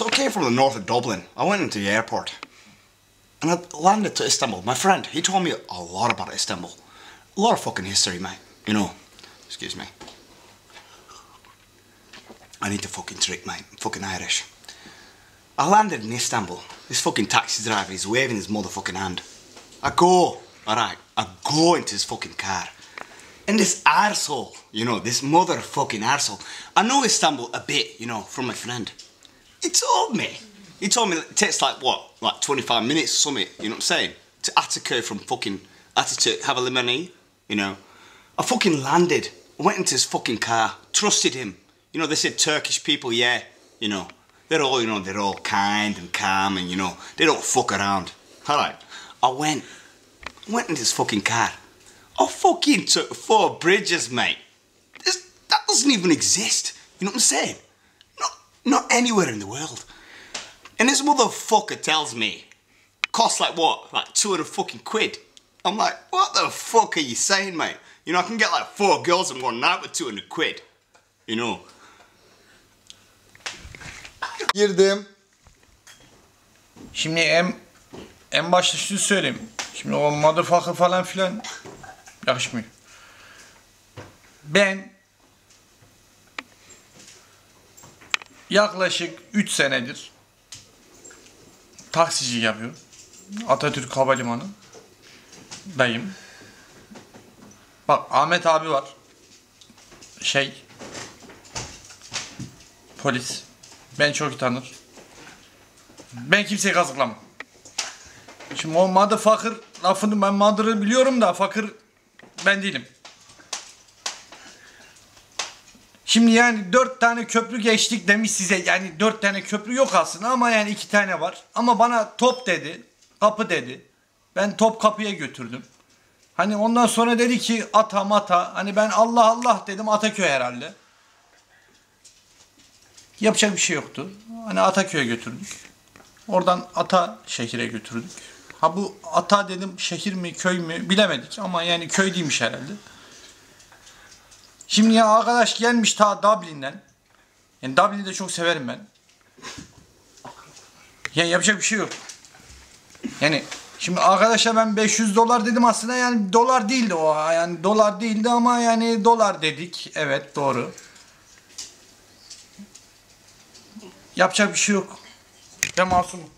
So I came from the north of Dublin. I went into the airport. And I landed to Istanbul. My friend, he told me a lot about Istanbul. A lot of fucking history, mate. You know. Excuse me. I need to fucking trick, mate. I'm fucking Irish. I landed in Istanbul. This fucking taxi driver is waving his motherfucking hand. I go, alright, I go into his fucking car. And this arsehole, you know, this motherfucking arsehole. I know Istanbul a bit, you know, from my friend. He told me. He told me it takes like what, like 25 minutes or something, you know what I'm saying? To Ataköy from fucking Ataturk, have a lemonade, you know. I fucking landed, I went into his fucking car, trusted him. You know, they said Turkish people, yeah, you know. They're all, you know, they're all kind and calm and, you know, they don't fuck around. Alright. I went, went in his fucking car. I fucking took four bridges, mate. This, that doesn't even exist. You know what I'm saying? Not, not anywhere in the world. And this motherfucker tells me, costs like what? Like 200 fucking quid. I'm like, what the fuck are you saying, mate? You know, I can get like four girls in one night with 200 quid. You know. Girdim. Şimdi en en başta şunu söyleyeyim. Şimdi o motherfucker falan filan yakışmıyor. Ben yaklaşık 3 senedir taksici yapıyorum. Atatürk Havalimanı dayım. Bak Ahmet abi var. Şey polis. Ben çok iyi tanır. Ben kimseyi kazıklamam. Şimdi o motherfucker lafını ben mother'ı biliyorum da fakir ben değilim. Şimdi yani dört tane köprü geçtik demiş size. Yani dört tane köprü yok aslında ama yani iki tane var. Ama bana top dedi. Kapı dedi. Ben top kapıya götürdüm. Hani ondan sonra dedi ki ata mata. Hani ben Allah Allah dedim Ataköy herhalde. Yapacak bir şey yoktu. Hani Ataköy'e götürdük. Oradan Ata şehire götürdük. Ha bu Ata dedim şehir mi köy mü bilemedik ama yani köy değilmiş herhalde. Şimdi ya arkadaş gelmiş ta Dublin'den. Yani Dublin'i de çok severim ben. Yani yapacak bir şey yok. Yani şimdi arkadaşa ben 500 dolar dedim aslında yani dolar değildi o yani dolar değildi ama yani dolar dedik. Evet doğru. Yapacak bir şey yok. Ben masumum.